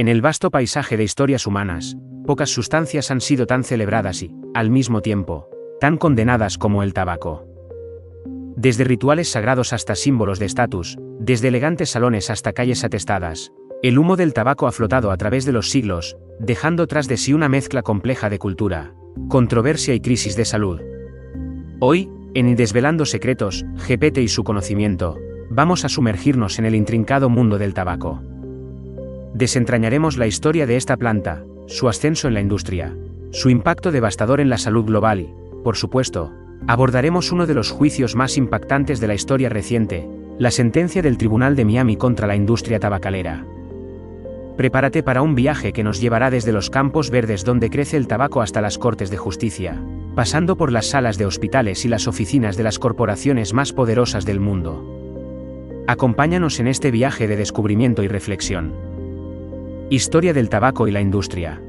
En el vasto paisaje de historias humanas, pocas sustancias han sido tan celebradas y, al mismo tiempo, tan condenadas como el tabaco. Desde rituales sagrados hasta símbolos de estatus, desde elegantes salones hasta calles atestadas, el humo del tabaco ha flotado a través de los siglos, dejando tras de sí una mezcla compleja de cultura, controversia y crisis de salud. Hoy, en Desvelando Secretos, GPT y su conocimiento, vamos a sumergirnos en el intrincado mundo del tabaco. Desentrañaremos la historia de esta planta, su ascenso en la industria, su impacto devastador en la salud global y, por supuesto, abordaremos uno de los juicios más impactantes de la historia reciente, la sentencia del Tribunal de Miami contra la industria tabacalera. Prepárate para un viaje que nos llevará desde los campos verdes donde crece el tabaco hasta las cortes de justicia, pasando por las salas de hospitales y las oficinas de las corporaciones más poderosas del mundo. Acompáñanos en este viaje de descubrimiento y reflexión. Historia del tabaco y la industria.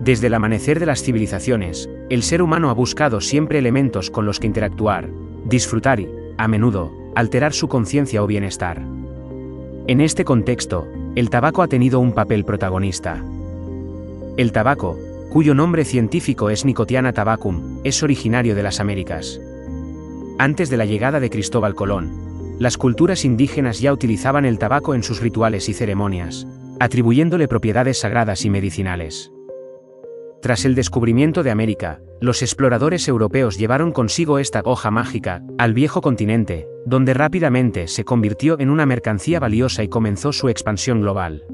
Desde el amanecer de las civilizaciones, el ser humano ha buscado siempre elementos con los que interactuar, disfrutar y, a menudo, alterar su conciencia o bienestar. En este contexto, el tabaco ha tenido un papel protagonista. El tabaco, cuyo nombre científico es Nicotiana tabacum, es originario de las Américas. Antes de la llegada de Cristóbal Colón, las culturas indígenas ya utilizaban el tabaco en sus rituales y ceremonias, atribuyéndole propiedades sagradas y medicinales. Tras el descubrimiento de América, los exploradores europeos llevaron consigo esta hoja mágica al viejo continente, donde rápidamente se convirtió en una mercancía valiosa y comenzó su expansión global.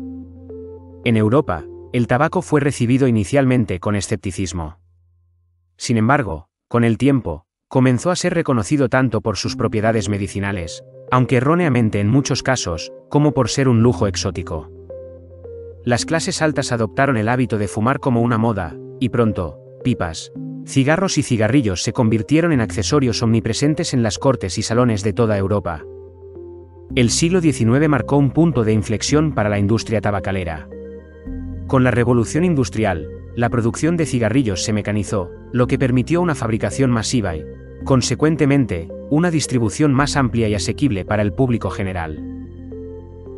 En Europa, el tabaco fue recibido inicialmente con escepticismo. Sin embargo, con el tiempo, comenzó a ser reconocido tanto por sus propiedades medicinales, aunque erróneamente en muchos casos, como por ser un lujo exótico. Las clases altas adoptaron el hábito de fumar como una moda, y pronto, pipas, cigarros y cigarrillos se convirtieron en accesorios omnipresentes en las cortes y salones de toda Europa. El siglo XIX marcó un punto de inflexión para la industria tabacalera. Con la revolución industrial, la producción de cigarrillos se mecanizó, lo que permitió una fabricación masiva y, consecuentemente, una distribución más amplia y asequible para el público general.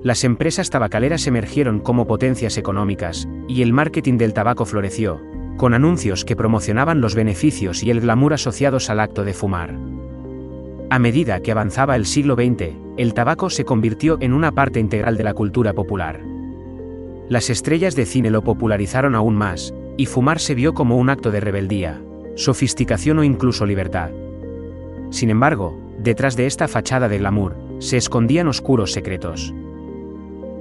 Las empresas tabacaleras emergieron como potencias económicas, y el marketing del tabaco floreció, con anuncios que promocionaban los beneficios y el glamour asociados al acto de fumar. A medida que avanzaba el siglo XX, el tabaco se convirtió en una parte integral de la cultura popular. Las estrellas de cine lo popularizaron aún más, y fumar se vio como un acto de rebeldía, sofisticación o incluso libertad. Sin embargo, detrás de esta fachada de glamour, se escondían oscuros secretos.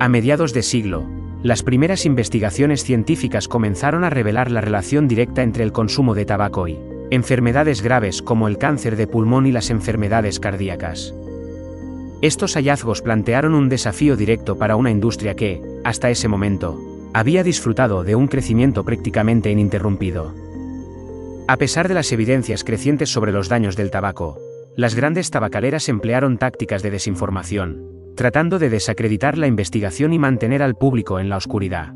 A mediados de siglo, las primeras investigaciones científicas comenzaron a revelar la relación directa entre el consumo de tabaco y enfermedades graves como el cáncer de pulmón y las enfermedades cardíacas. Estos hallazgos plantearon un desafío directo para una industria que, hasta ese momento, había disfrutado de un crecimiento prácticamente ininterrumpido. A pesar de las evidencias crecientes sobre los daños del tabaco, las grandes tabacaleras emplearon tácticas de desinformación, tratando de desacreditar la investigación y mantener al público en la oscuridad.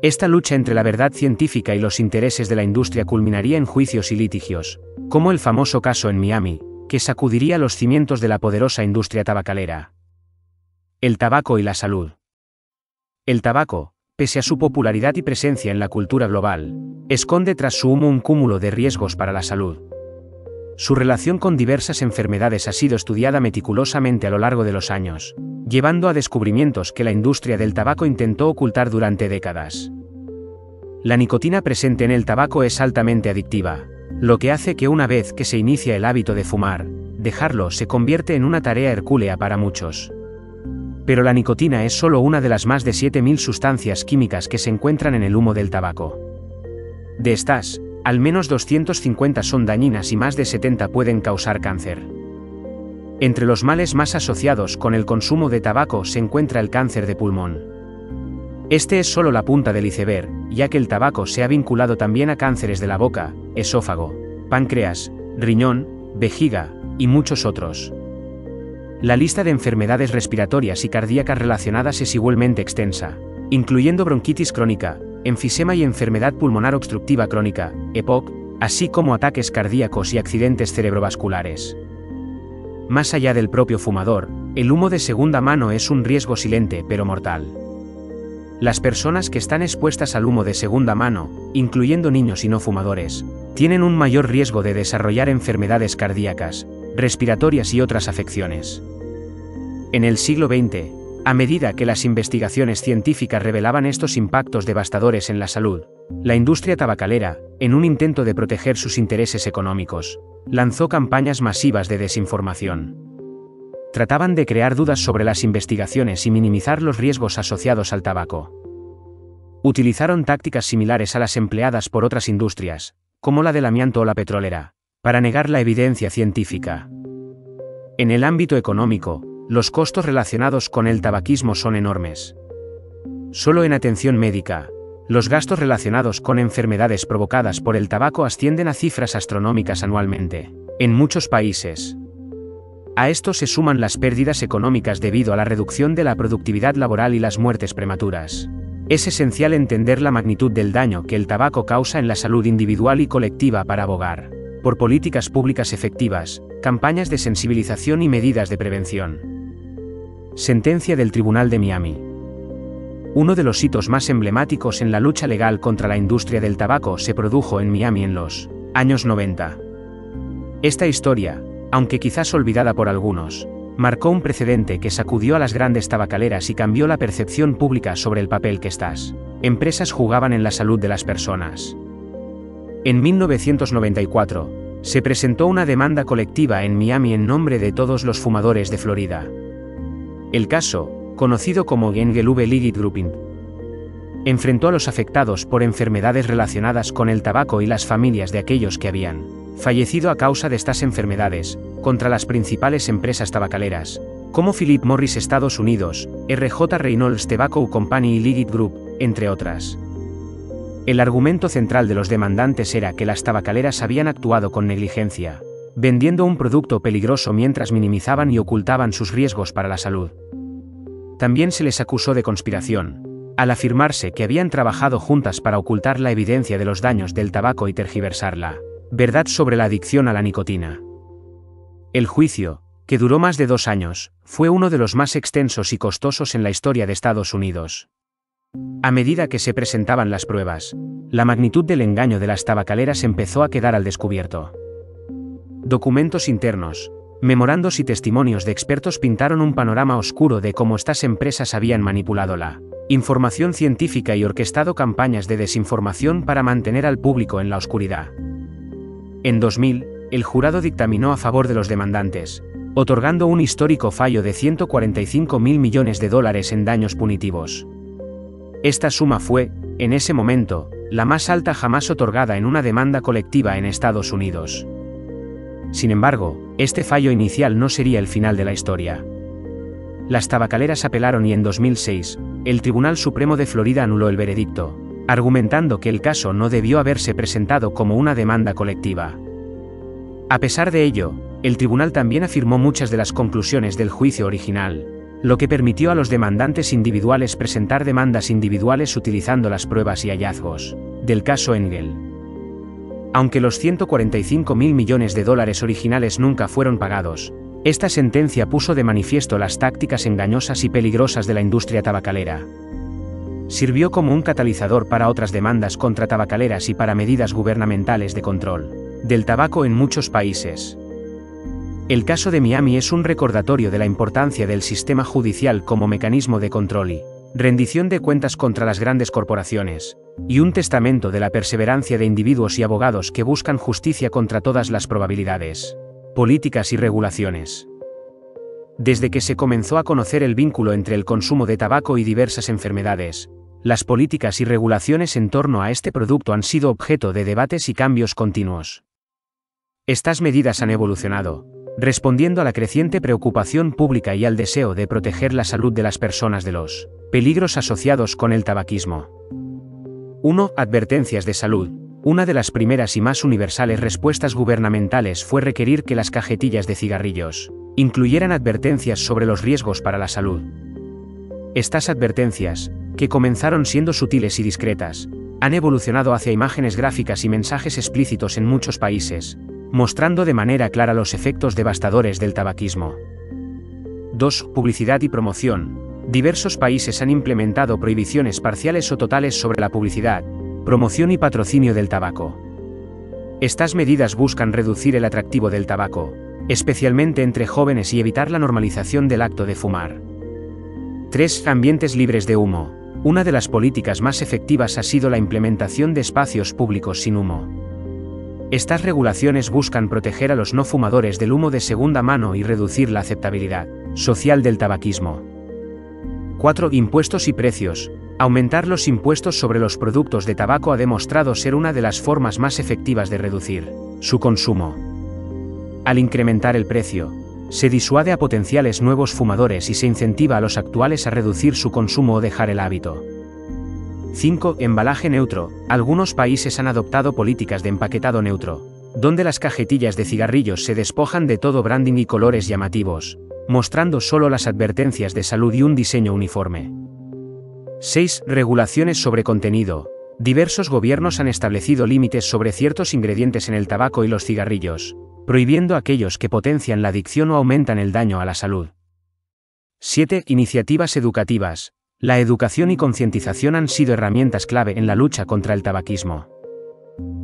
Esta lucha entre la verdad científica y los intereses de la industria culminaría en juicios y litigios, como el famoso caso en Miami, que sacudiría los cimientos de la poderosa industria tabacalera. El tabaco y la salud. El tabaco, pese a su popularidad y presencia en la cultura global, esconde tras su humo un cúmulo de riesgos para la salud. Su relación con diversas enfermedades ha sido estudiada meticulosamente a lo largo de los años, llevando a descubrimientos que la industria del tabaco intentó ocultar durante décadas. La nicotina presente en el tabaco es altamente adictiva, lo que hace que una vez que se inicia el hábito de fumar, dejarlo se convierte en una tarea hercúlea para muchos. Pero la nicotina es solo una de las más de 7.000 sustancias químicas que se encuentran en el humo del tabaco. De estas, al menos 250 son dañinas y más de 70 pueden causar cáncer. Entre los males más asociados con el consumo de tabaco se encuentra el cáncer de pulmón. Este es solo la punta del iceberg, ya que el tabaco se ha vinculado también a cánceres de la boca, esófago, páncreas, riñón, vejiga, y muchos otros. La lista de enfermedades respiratorias y cardíacas relacionadas es igualmente extensa, incluyendo bronquitis crónica, enfisema y enfermedad pulmonar obstructiva crónica, EPOC, así como ataques cardíacos y accidentes cerebrovasculares. Más allá del propio fumador, el humo de segunda mano es un riesgo silente pero mortal. Las personas que están expuestas al humo de segunda mano, incluyendo niños y no fumadores, tienen un mayor riesgo de desarrollar enfermedades cardíacas, respiratorias y otras afecciones. En el siglo XX, a medida que las investigaciones científicas revelaban estos impactos devastadores en la salud, la industria tabacalera, en un intento de proteger sus intereses económicos, lanzó campañas masivas de desinformación. Trataban de crear dudas sobre las investigaciones y minimizar los riesgos asociados al tabaco. Utilizaron tácticas similares a las empleadas por otras industrias, como la del amianto o la petrolera, para negar la evidencia científica. En el ámbito económico, los costos relacionados con el tabaquismo son enormes. Solo en atención médica, los gastos relacionados con enfermedades provocadas por el tabaco ascienden a cifras astronómicas anualmente, en muchos países. A esto se suman las pérdidas económicas debido a la reducción de la productividad laboral y las muertes prematuras. Es esencial entender la magnitud del daño que el tabaco causa en la salud individual y colectiva para abogar por políticas públicas efectivas, campañas de sensibilización y medidas de prevención. Sentencia del Tribunal de Miami. Uno de los hitos más emblemáticos en la lucha legal contra la industria del tabaco se produjo en Miami en los años 90. Esta historia, aunque quizás olvidada por algunos, marcó un precedente que sacudió a las grandes tabacaleras y cambió la percepción pública sobre el papel que estas empresas jugaban en la salud de las personas. En 1994, se presentó una demanda colectiva en Miami en nombre de todos los fumadores de Florida. El caso, conocido como Engelube Ligit Grouping. Enfrentó a los afectados por enfermedades relacionadas con el tabaco y las familias de aquellos que habían fallecido a causa de estas enfermedades, contra las principales empresas tabacaleras, como Philip Morris Estados Unidos, RJ Reynolds Tobacco Company y Ligit Group, entre otras. El argumento central de los demandantes era que las tabacaleras habían actuado con negligencia, vendiendo un producto peligroso mientras minimizaban y ocultaban sus riesgos para la salud. También se les acusó de conspiración, al afirmarse que habían trabajado juntas para ocultar la evidencia de los daños del tabaco y tergiversarla. Verdad sobre la adicción a la nicotina. El juicio, que duró más de dos años, fue uno de los más extensos y costosos en la historia de Estados Unidos. A medida que se presentaban las pruebas, la magnitud del engaño de las tabacaleras empezó a quedar al descubierto. Documentos internos, Memorandos y testimonios de expertos pintaron un panorama oscuro de cómo estas empresas habían manipulado la información científica y orquestado campañas de desinformación para mantener al público en la oscuridad. En 2000, el jurado dictaminó a favor de los demandantes, otorgando un histórico fallo de 145 mil millones de dólares en daños punitivos. Esta suma fue, en ese momento, la más alta jamás otorgada en una demanda colectiva en Estados Unidos. Sin embargo, este fallo inicial no sería el final de la historia. Las tabacaleras apelaron y en 2006, el Tribunal Supremo de Florida anuló el veredicto, argumentando que el caso no debió haberse presentado como una demanda colectiva. A pesar de ello, el tribunal también afirmó muchas de las conclusiones del juicio original, lo que permitió a los demandantes individuales presentar demandas individuales utilizando las pruebas y hallazgos del caso Engel. Aunque los 145 mil millones de dólares originales nunca fueron pagados, esta sentencia puso de manifiesto las tácticas engañosas y peligrosas de la industria tabacalera. Sirvió como un catalizador para otras demandas contra tabacaleras y para medidas gubernamentales de control del tabaco en muchos países. El caso de Miami es un recordatorio de la importancia del sistema judicial como mecanismo de control y rendición de cuentas contra las grandes corporaciones, y un testamento de la perseverancia de individuos y abogados que buscan justicia contra todas las probabilidades, políticas y regulaciones. Desde que se comenzó a conocer el vínculo entre el consumo de tabaco y diversas enfermedades, las políticas y regulaciones en torno a este producto han sido objeto de debates y cambios continuos. Estas medidas han evolucionado, respondiendo a la creciente preocupación pública y al deseo de proteger la salud de las personas de los peligros asociados con el tabaquismo. 1. Advertencias de salud. Una de las primeras y más universales respuestas gubernamentales fue requerir que las cajetillas de cigarrillos incluyeran advertencias sobre los riesgos para la salud. Estas advertencias, que comenzaron siendo sutiles y discretas, han evolucionado hacia imágenes gráficas y mensajes explícitos en muchos países, mostrando de manera clara los efectos devastadores del tabaquismo. 2. Publicidad y promoción diversos países han implementado prohibiciones parciales o totales sobre la publicidad, promoción y patrocinio del tabaco. Estas medidas buscan reducir el atractivo del tabaco, especialmente entre jóvenes y evitar la normalización del acto de fumar. 3. Ambientes libres de humo. Una de las políticas más efectivas ha sido la implementación de espacios públicos sin humo. Estas regulaciones buscan proteger a los no fumadores del humo de segunda mano y reducir la aceptabilidad social del tabaquismo. 4. Impuestos y precios. Aumentar los impuestos sobre los productos de tabaco ha demostrado ser una de las formas más efectivas de reducir su consumo. Al incrementar el precio, se disuade a potenciales nuevos fumadores y se incentiva a los actuales a reducir su consumo o dejar el hábito. 5. Embalaje neutro. Algunos países han adoptado políticas de empaquetado neutro, donde las cajetillas de cigarrillos se despojan de todo branding y colores llamativos, mostrando solo las advertencias de salud y un diseño uniforme. 6. Regulaciones sobre contenido. Diversos gobiernos han establecido límites sobre ciertos ingredientes en el tabaco y los cigarrillos, prohibiendo aquellos que potencian la adicción o aumentan el daño a la salud. 7. Iniciativas educativas. La educación y concientización han sido herramientas clave en la lucha contra el tabaquismo.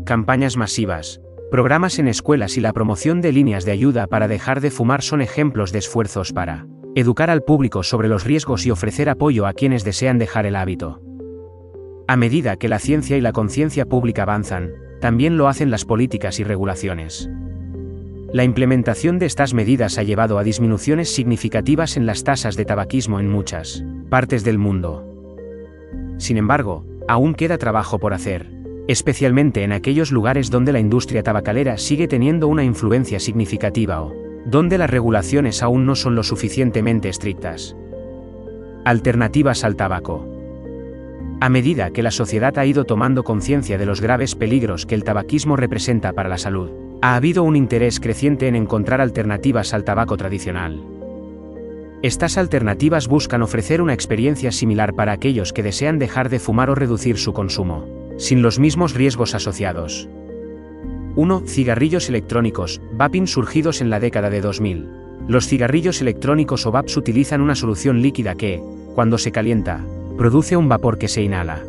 Campañas masivas, programas en escuelas y la promoción de líneas de ayuda para dejar de fumar son ejemplos de esfuerzos para educar al público sobre los riesgos y ofrecer apoyo a quienes desean dejar el hábito. A medida que la ciencia y la conciencia pública avanzan, también lo hacen las políticas y regulaciones. La implementación de estas medidas ha llevado a disminuciones significativas en las tasas de tabaquismo en muchas partes del mundo. Sin embargo, aún queda trabajo por hacer, especialmente en aquellos lugares donde la industria tabacalera sigue teniendo una influencia significativa o donde las regulaciones aún no son lo suficientemente estrictas. Alternativas al tabaco. A medida que la sociedad ha ido tomando conciencia de los graves peligros que el tabaquismo representa para la salud, ha habido un interés creciente en encontrar alternativas al tabaco tradicional. Estas alternativas buscan ofrecer una experiencia similar para aquellos que desean dejar de fumar o reducir su consumo, sin los mismos riesgos asociados. 1. Cigarrillos electrónicos, vaping surgidos en la década de 2000. Los cigarrillos electrónicos o VAPs utilizan una solución líquida que, cuando se calienta, produce un vapor que se inhala.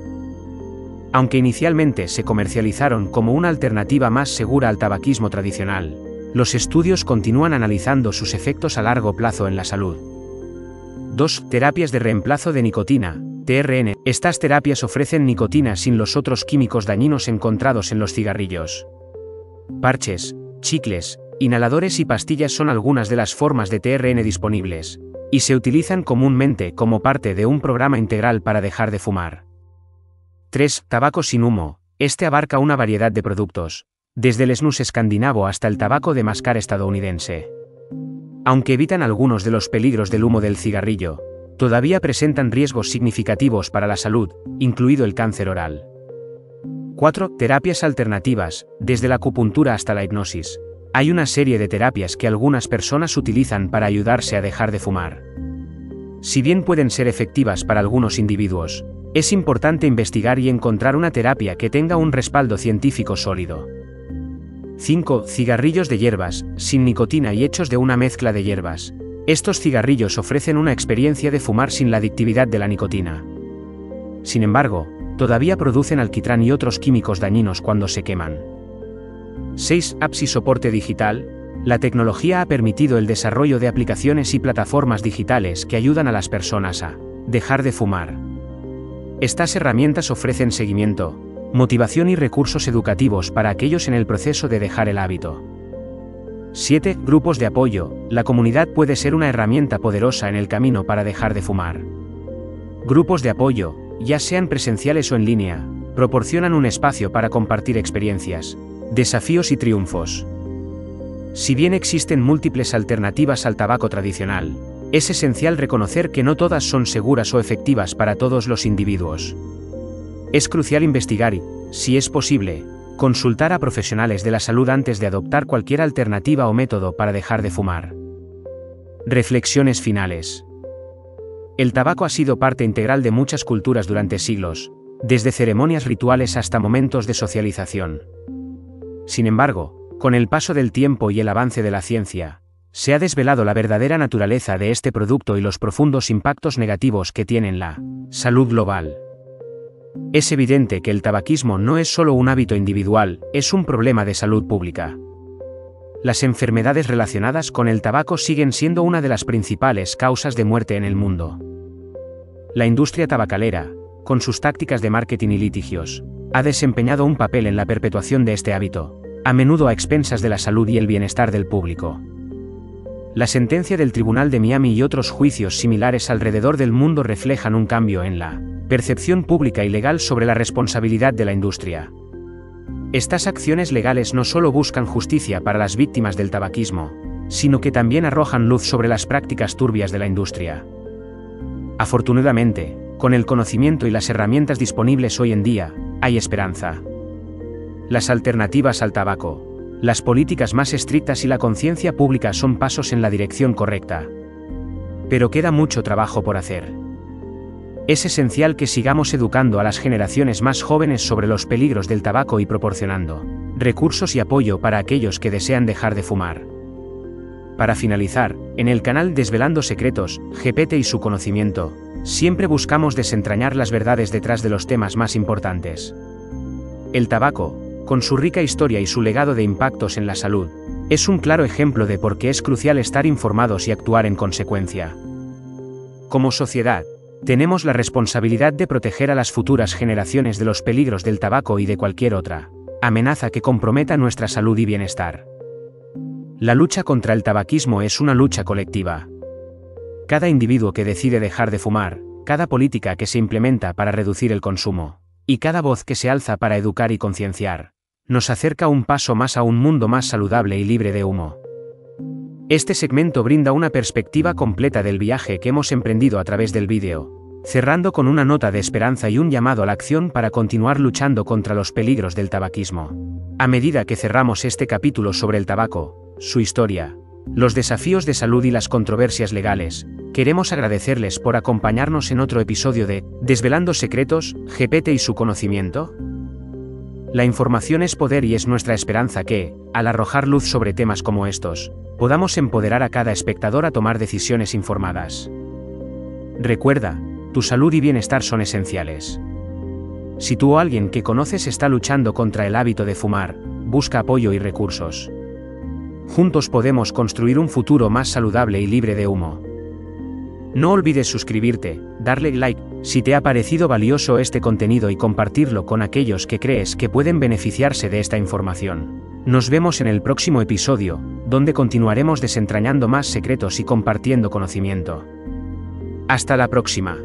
Aunque inicialmente se comercializaron como una alternativa más segura al tabaquismo tradicional, los estudios continúan analizando sus efectos a largo plazo en la salud. 2. Terapias de reemplazo de nicotina, TRN. Estas terapias ofrecen nicotina sin los otros químicos dañinos encontrados en los cigarrillos. Parches, chicles, inhaladores y pastillas son algunas de las formas de TRN disponibles, y se utilizan comúnmente como parte de un programa integral para dejar de fumar. 3. Tabaco sin humo. Este abarca una variedad de productos, desde el snus escandinavo hasta el tabaco de mascar estadounidense. Aunque evitan algunos de los peligros del humo del cigarrillo, todavía presentan riesgos significativos para la salud, incluido el cáncer oral. 4. Terapias alternativas, desde la acupuntura hasta la hipnosis. Hay una serie de terapias que algunas personas utilizan para ayudarse a dejar de fumar. Si bien pueden ser efectivas para algunos individuos, es importante investigar y encontrar una terapia que tenga un respaldo científico sólido. 5. Cigarrillos de hierbas, sin nicotina y hechos de una mezcla de hierbas. Estos cigarrillos ofrecen una experiencia de fumar sin la adictividad de la nicotina. Sin embargo, todavía producen alquitrán y otros químicos dañinos cuando se queman. 6. Apps y soporte digital. La tecnología ha permitido el desarrollo de aplicaciones y plataformas digitales que ayudan a las personas a dejar de fumar. Estas herramientas ofrecen seguimiento, motivación y recursos educativos para aquellos en el proceso de dejar el hábito. 7. Grupos de apoyo. La comunidad puede ser una herramienta poderosa en el camino para dejar de fumar. Grupos de apoyo, ya sean presenciales o en línea, proporcionan un espacio para compartir experiencias, desafíos y triunfos. Si bien existen múltiples alternativas al tabaco tradicional, es esencial reconocer que no todas son seguras o efectivas para todos los individuos. Es crucial investigar y, si es posible, consultar a profesionales de la salud antes de adoptar cualquier alternativa o método para dejar de fumar. Reflexiones finales. El tabaco ha sido parte integral de muchas culturas durante siglos, desde ceremonias rituales hasta momentos de socialización. Sin embargo, con el paso del tiempo y el avance de la ciencia, se ha desvelado la verdadera naturaleza de este producto y los profundos impactos negativos que tiene en la salud global. Es evidente que el tabaquismo no es solo un hábito individual, es un problema de salud pública. Las enfermedades relacionadas con el tabaco siguen siendo una de las principales causas de muerte en el mundo. La industria tabacalera, con sus tácticas de marketing y litigios, ha desempeñado un papel en la perpetuación de este hábito, a menudo a expensas de la salud y el bienestar del público. La sentencia del Tribunal de Miami y otros juicios similares alrededor del mundo reflejan un cambio en la percepción pública y legal sobre la responsabilidad de la industria. Estas acciones legales no solo buscan justicia para las víctimas del tabaquismo, sino que también arrojan luz sobre las prácticas turbias de la industria. Afortunadamente, con el conocimiento y las herramientas disponibles hoy en día, hay esperanza. Las alternativas al tabaco, las políticas más estrictas y la conciencia pública son pasos en la dirección correcta. Pero queda mucho trabajo por hacer. Es esencial que sigamos educando a las generaciones más jóvenes sobre los peligros del tabaco y proporcionando recursos y apoyo para aquellos que desean dejar de fumar. Para finalizar, en el canal Desvelando Secretos, GPT y su conocimiento, siempre buscamos desentrañar las verdades detrás de los temas más importantes. El tabaco, con su rica historia y su legado de impactos en la salud, es un claro ejemplo de por qué es crucial estar informados y actuar en consecuencia. Como sociedad, tenemos la responsabilidad de proteger a las futuras generaciones de los peligros del tabaco y de cualquier otra amenaza que comprometa nuestra salud y bienestar. La lucha contra el tabaquismo es una lucha colectiva. Cada individuo que decide dejar de fumar, cada política que se implementa para reducir el consumo, y cada voz que se alza para educar y concienciar, nos acerca un paso más a un mundo más saludable y libre de humo. Este segmento brinda una perspectiva completa del viaje que hemos emprendido a través del vídeo, cerrando con una nota de esperanza y un llamado a la acción para continuar luchando contra los peligros del tabaquismo. A medida que cerramos este capítulo sobre el tabaco, su historia, los desafíos de salud y las controversias legales, queremos agradecerles por acompañarnos en otro episodio de Desvelando Secretos, GPT y su conocimiento. La información es poder y es nuestra esperanza que, al arrojar luz sobre temas como estos, podamos empoderar a cada espectador a tomar decisiones informadas. Recuerda, tu salud y bienestar son esenciales. Si tú o alguien que conoces está luchando contra el hábito de fumar, busca apoyo y recursos. Juntos podemos construir un futuro más saludable y libre de humo. No olvides suscribirte, darle like, si te ha parecido valioso este contenido y compartirlo con aquellos que crees que pueden beneficiarse de esta información. Nos vemos en el próximo episodio, donde continuaremos desentrañando más secretos y compartiendo conocimiento. Hasta la próxima.